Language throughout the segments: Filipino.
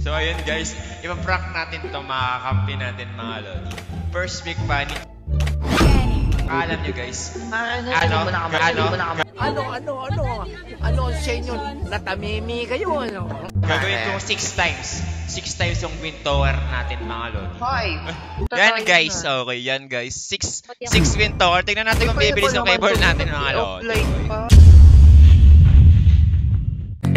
So ayun guys, ipaprank natin to mga kampi natin mga lodi. First week pa ni... Alam nyo guys, Ano, Ano? mo na Ano? mo na Ano, ano, ano? Ano sa inyo? Natamimi kayo, ano? gagawin kong 6 times. 6 times yung wind tower natin mga lodi. Five. Yan guys, okay, yan guys. 6 6 wind tower. Tingnan natin kung bibilis yung cable natin mga lodi.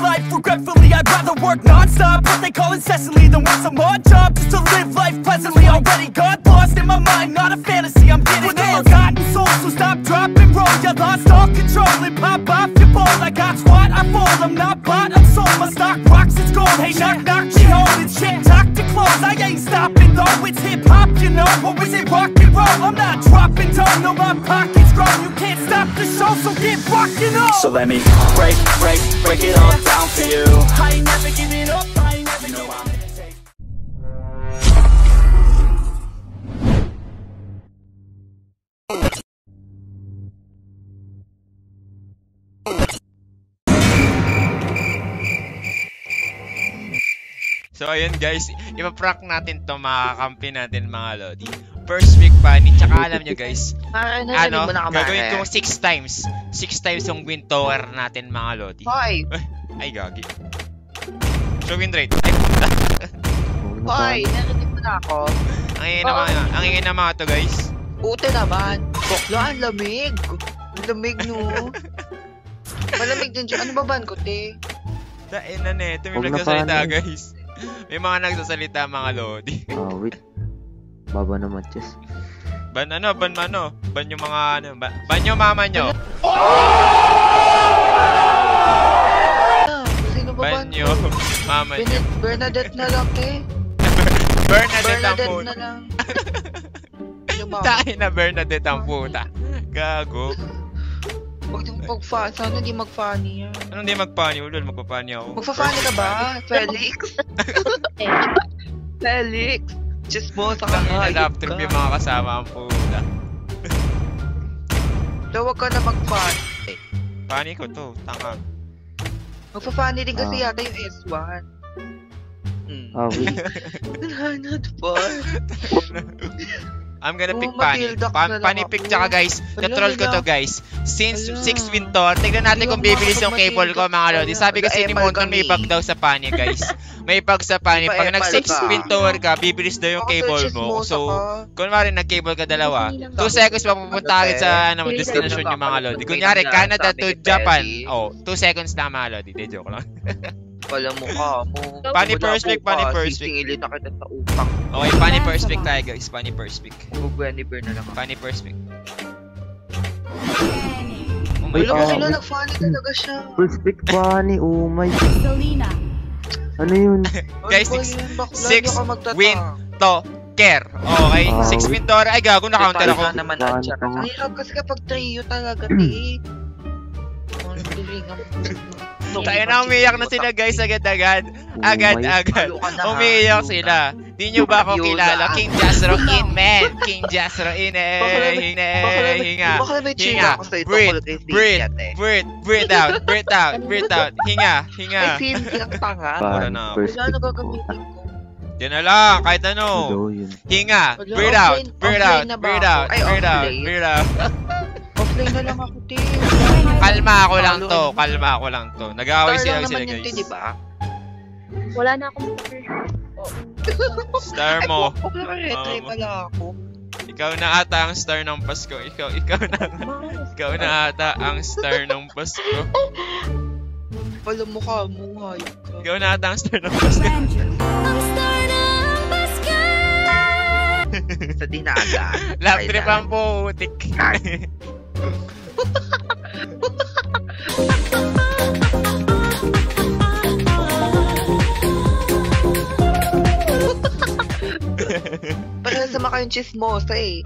life regretfully. I'd rather work non-stop, what they call incessantly, than work some more job just to live life pleasantly. Already got lost in my mind, not a fantasy. I'm getting with a forgotten soul, so stop, drop, and roll. You lost all control and pop off your ball. I got squat, I fold. I'm not bought, I'm sold. My stock rocks, it's gold. Hey, knock, knock, home. It's shit, talk to close. I ain't stopping though. It's hip hop, you know, or is it rock and roll? I'm not dropping down, no, my pockets grow. You can't stop the show, so get rockin' on. So let me break, break, break it all down for you. I ain't never giving up, I ain't never know giving I'm up. gonna take So ayun guys, ipaprank natin to mga kampi natin mga lodi. First week pa ni, tsaka alam nyo guys, Ano, ano, na gagawin kong 6 times. 6 times yung wind tower natin mga lodi. Five. Ay, gagi. So win rate. Ay, puta. Five. Narinig mo na ako. ang ingay na mga, ang ingay na mga to guys. Puto naman. Bakla, ang lamig. Ang lamig, no? Malamig din dyan. Ano ba ban ko, te? Dahil na ne, ito may nagsasalita guys. May mga nagsasalita mga lodi. Ah, wait. Baba naman, chess. Ban ano, ban ano, ban yung mga ano, ba, ban yung mama nyo. Sino ba ban ko? mama nyo. Bernadette na lang, te. Bernadette ang Bernadette puta. na lang. Tayo na Bernadette ang puta. Gago. Huwag niyong pag-fan. Sana di mag-funny yan. Anong di magpani? Ulol, magpapani ako. Magpa-funny ka ba? Felix? Felix? Chismosa ka Tangin na nga. lap trip yung mga kasama ang. So, huwag ka na mag-funny. Pani ko to, tanga. Magpa-funny din kasi Ah. yata yung S1. Hmm. Ah, wait. Nananad ba? I'm gonna Oh, pick Pani. Pa Pani pick tsaka guys. Na-troll ko to guys. Since Ala. 6 win to, tignan natin kung bibilis yung cable ko mga lodi. Sabi kasi ni Monton may bug daw sa Pani guys. May bug sa Pani. Pag nag 6 Pa-emal ka. win tower ka, bibilis daw yung cable mo. So, kunwari nag-cable ka dalawa. 2 seconds mapupunta agad sa ano, destination yung mga lodi. Kunyari, Canada to Japan. Oh, 2 seconds na mga lodi. Di joke lang. Wala mo ka mo. Wala first pick, ka. first pick. Sisingilin na kita sa upang. Okay, Pani first pick tayo guys. Pani first pick. Bugwenny Bear na lang. Pani first pick. Oh my God. sila nag-funny talaga siya. Full speak funny, oh my. Selena. Ano yun? Guys, Ano ba six- yun? Bakla, six di ka magtataka. win to care. Okay, Ah, 6 win to. Ay, gago, na-counter ako. Naman ang? Ang hirap kasi kapag trio talaga, te. Ang galing ang... Tayo na umiyak na sila guys agad-agad. Agad-agad. Umiiyak sila. Di nyo ba ako kilala? King Jasro in, man. King Jasro in, eh. Hinga, hinga. Hinga. Breathe, breathe, te. breathe, breathe out, breathe out, breathe out. Hinga, hinga. Ay, Cynthia, ang tanga. Wala na ako. Wala na gagamitin ko. Yan na lang, kahit ano. Hinga, breathe out, breathe out, breathe out, breathe out, breathe out. Offline na lang ako, te. Kalma ako lang to, kalma ako lang to. Nag-aaway Star sila lang sila naman yun, te, di guys. ba? Wala na akong Star mo. Ay, okay, retry pala ako. Ikaw na ata ang star ng Pasko. Ikaw, ikaw na. Ikaw na ata ang star ng Pasko. Pala mukha mo, hayop ka. Ikaw na ata ang star ng Pasko. Ranger. Sa dinaga. Lap trip ang putik. Parang sama kayong chismosa eh.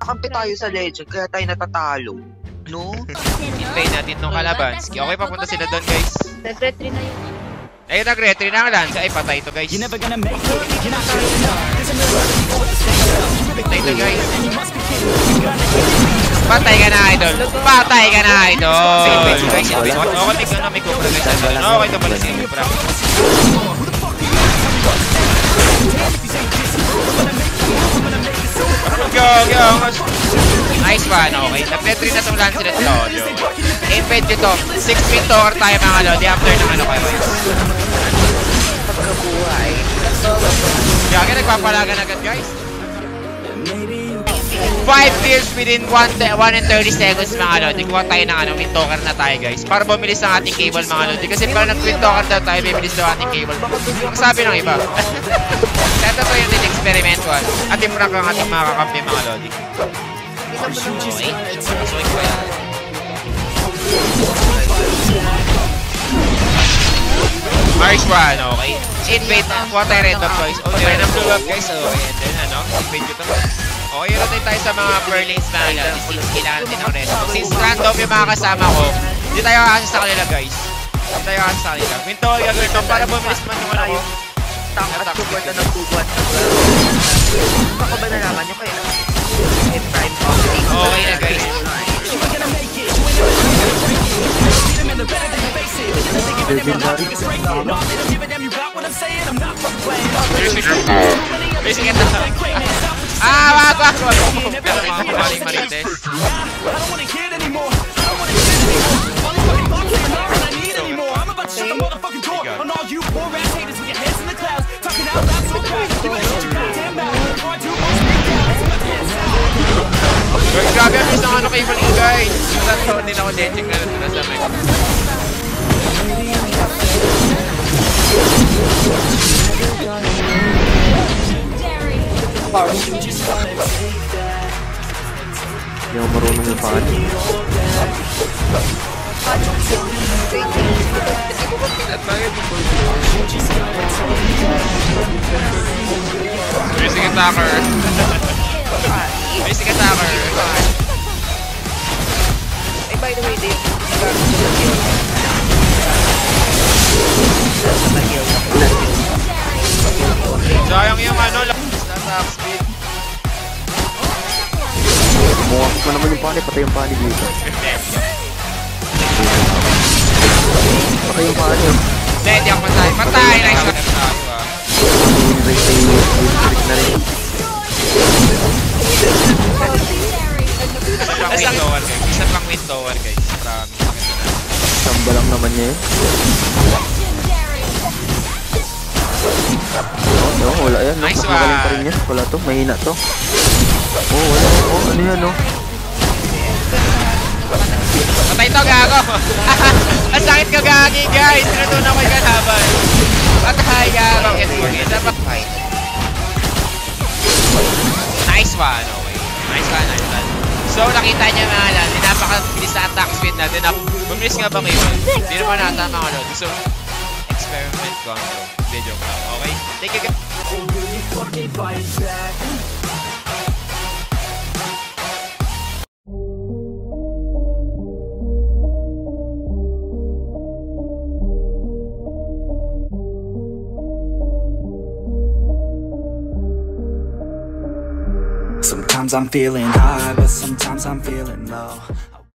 Nakampi tayo sa legend, kaya tayo natatalo. No? Hintayin natin tong kalaban. Sige, okay, papunta sila doon guys. Nag-retry na yun. Ayun, nag-retry na ang lansa. Ay, patay ito guys. You're never gonna make it. You're not gonna know. There's a million people with the same another Patay to, guys. Patay ka na, idol. Patay ka na, idol. Okay, may ano, may cobra, guys. Okay, ito pala si. Nice one, okay. Na-petri na tong lance na to, Lolo. Invade nyo to. 6 feet tower tayo, mga Lodi. After ng ano kayo. Pagkabuhay. Gaga, nagpapalagan agad, guys. 5 kills within 1 and 30 seconds mga lodi. Kuha tayo ng ano, win token na tayo guys. Para bumilis ang ating cable mga lodi. Kasi pag nag-win token daw tayo, bibilis daw ating cable. Ang sabi ng iba. Ito to yung din-experiment one. At i-prank ang ating mga kakampi mga lodi. Mars 1, okay. Invade, kuha tayo red up guys. Okay, red up blue up guys. Okay, and then ano, invade ko to. Okay, rotate tayo sa mga Berlins na ano, since kailangan natin ng up. Since random yung mga kasama ko, hindi tayo kasi sa kanila guys. Hindi tayo kasi sa kanila. Winto, gagawin to para bumilis man yung ano ko. Tang at tugod na ng tugod. Ako ba nalaman nyo kaya? In prime coffee. Okay na guys. Basic ito. Ah, wag, wag, wag. Pero mga kumaring marites. Guys, grabe ang isang ano kay Mali guys. Yung taon din ako deching na nandun na sa mic. Hindi ako marunong yung paano. Basic attacker. Ko naman yung pani, patay yung pani dito. Patay yung pani. Hindi, hindi ako patay. Patay! Nice one. Tayo ah. Yung race ay yung na rin. Isa pang win tower guys. Isa pang win tower guys. Promise. Samba lang naman niya yun. Oh, no, wala yan. Nice Mas magaling pa one. rin yan. Wala to, mahina to. Oh, wala. Oh, ano yan, no? Patay to, gago! Ang sakit ko, gagi, guys! Tinutunan ko yung kalaban. Patay, gago! Isa pa. Nice one, okay. Nice one, nice one. So, nakita niya mga lan, di napakabilis na attack speed natin. Na, bumilis nga ba kayo? Hindi naman nata mga lord. So, experiment ko ang video ko. Okay? Thank you, guys. Sometimes I'm feeling high, but sometimes I'm feeling low.